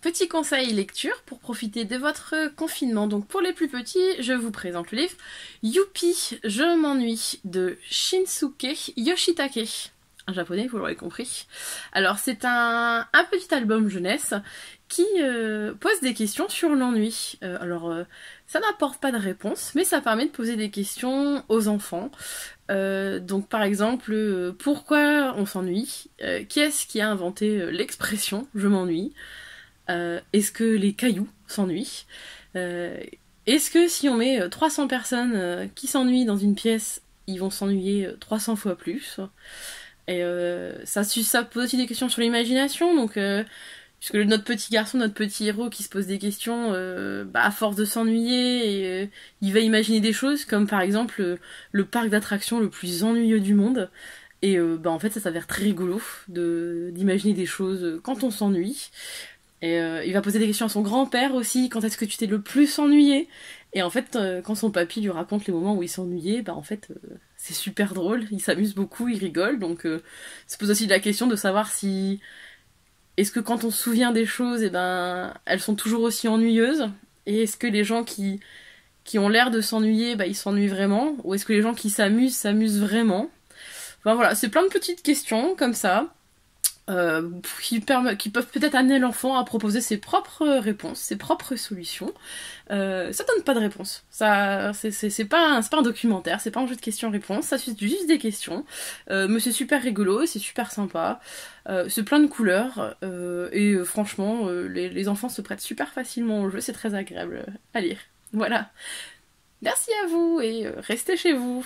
petit conseil lecture pour profiter de votre confinement. Donc pour les plus petits, je vous présente le livre Youpi, je m'ennuie de Shinsuke Yoshitake. Un japonais, vous l'aurez compris. Alors c'est un, un, petit album jeunesse qui euh, pose des questions sur l'ennui. Euh, alors euh, ça n'apporte pas de réponse, mais ça permet de poser des questions aux enfants. Donc par exemple, pourquoi on s'ennuie? Qui est-ce qui a inventé l'expression je m'ennuie Est-ce que les cailloux s'ennuient? Est-ce que si on met 300 personnes qui s'ennuient dans une pièce, ils vont s'ennuyer 300 fois plus? Et ça pose aussi des questions sur l'imagination, donc puisque notre petit garçon, notre petit héros qui se pose des questions, euh, bah, à force de s'ennuyer, euh, il va imaginer des choses comme par exemple euh, le parc d'attractions le plus ennuyeux du monde. Et bah, en fait, ça s'avère très rigolo d'imaginer des choses quand on s'ennuie. Et il va poser des questions à son grand-père aussi, quand est-ce que tu t'es le plus ennuyé? Et en fait, quand son papy lui raconte les moments où il s'ennuyait, bah en fait, c'est super drôle, il s'amuse beaucoup, il rigole, donc ça pose aussi la question de savoir si est-ce que quand on se souvient des choses, eh ben, elles sont toujours aussi ennuyeuses? Et est-ce que les gens qui, qui ont l'air de s'ennuyer, bah, ils s'ennuient vraiment? Ou est-ce que les gens qui s'amusent, s'amusent vraiment? Enfin voilà, c'est plein de petites questions comme ça. Euh, qui, qui, peuvent peut-être amener l'enfant à proposer ses propres réponses, ses propres solutions. Euh, ça donne pas de réponse. Ça, c'est pas, un, pas un documentaire, c'est pas un jeu de questions-réponses, ça suit juste des questions. Euh, mais c'est super rigolo, c'est super sympa. Euh, c'est plein de couleurs euh, et franchement, les, les, enfants se prêtent super facilement au jeu, c'est très agréable à lire. Voilà. Merci à vous et restez chez vous.